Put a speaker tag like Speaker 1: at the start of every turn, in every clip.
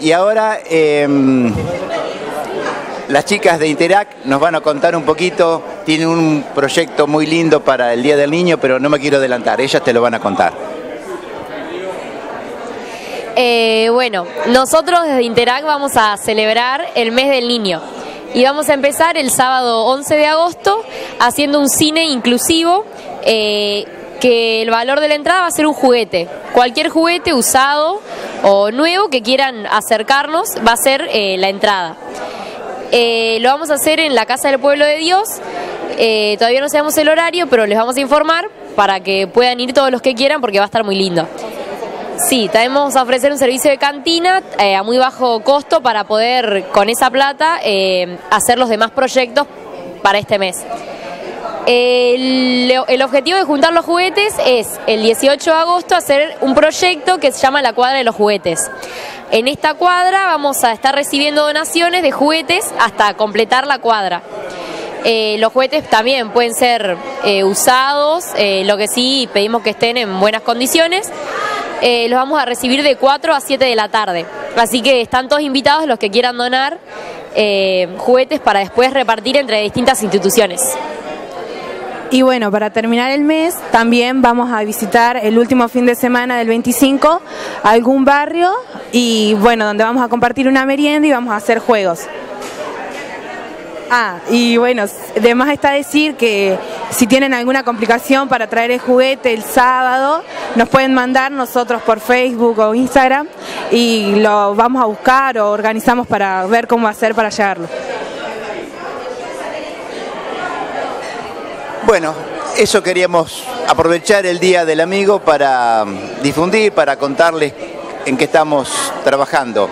Speaker 1: y ahora em, las chicas de Interac nos van a contar un poquito, tienen un proyecto muy lindo para el Día del Niño, pero no me quiero adelantar, ellas te lo van a contar.
Speaker 2: Eh, bueno, nosotros desde Interac vamos a celebrar el mes del niño y vamos a empezar el sábado 11 de agosto haciendo un cine inclusivo. Eh, que el valor de la entrada va a ser un juguete. Cualquier juguete usado o nuevo que quieran acercarnos va a ser eh, la entrada. Eh, lo vamos a hacer en la Casa del Pueblo de Dios. Eh, todavía no sabemos el horario, pero les vamos a informar para que puedan ir todos los que quieran porque va a estar muy lindo. Sí, también vamos a ofrecer un servicio de cantina a muy bajo costo para poder con esa plata hacer los demás proyectos para este mes. El, objetivo de juntar los juguetes es el 18 de agosto hacer un proyecto que se llama la cuadra de los juguetes. En esta cuadra vamos a estar recibiendo donaciones de juguetes hasta completar la cuadra. Eh, los juguetes también pueden ser eh, usados, eh, lo que sí pedimos que estén en buenas condiciones. los vamos a recibir de 4 a 7 de la tarde. Así que están todos invitados los que quieran donar juguetes para después repartir entre distintas instituciones.
Speaker 3: Y bueno, para terminar el mes, también vamos a visitar el último fin de semana del 25 algún barrio y bueno, donde vamos a compartir una merienda y vamos a hacer juegos. Ah, y bueno, además está decir que si tienen alguna complicación para traer el juguete el sábado, nos pueden mandar nosotros por Facebook o Instagram y lo vamos a buscar o organizamos para ver cómo hacer para llevarlo.
Speaker 1: Bueno, eso queríamos aprovechar el Día del Amigo para difundir, para contarles en qué estamos trabajando.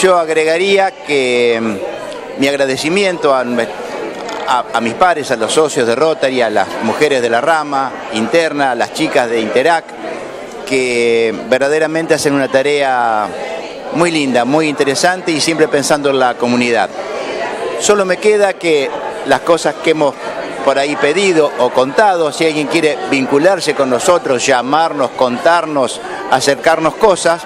Speaker 1: Yo agregaría que mm, mi agradecimiento a, mis pares, a los socios de Rotary, a las mujeres de la rama interna, a las chicas de Interac, que verdaderamente hacen una tarea muy linda, muy interesante y siempre pensando en la comunidad. Solo me queda que las cosas que hemos por ahí pedido o contado, si alguien quiere vincularse con nosotros, llamarnos, contarnos, acercarnos cosas,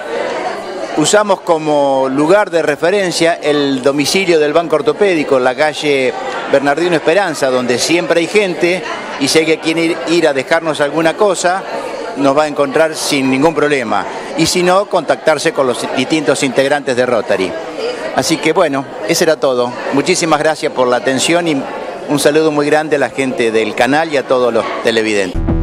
Speaker 1: usamos como lugar de referencia el domicilio del Banco Ortopédico, la calle Bernardino Esperanza, donde siempre hay gente y si alguien quiere ir a dejarnos alguna cosa, nos va a encontrar sin ningún problema. Y si no, contactarse con los distintos integrantes de Rotary. Así que bueno, eso era todo. Muchísimas gracias por la atención y un saludo muy grande a la gente del canal y a todos los televidentes.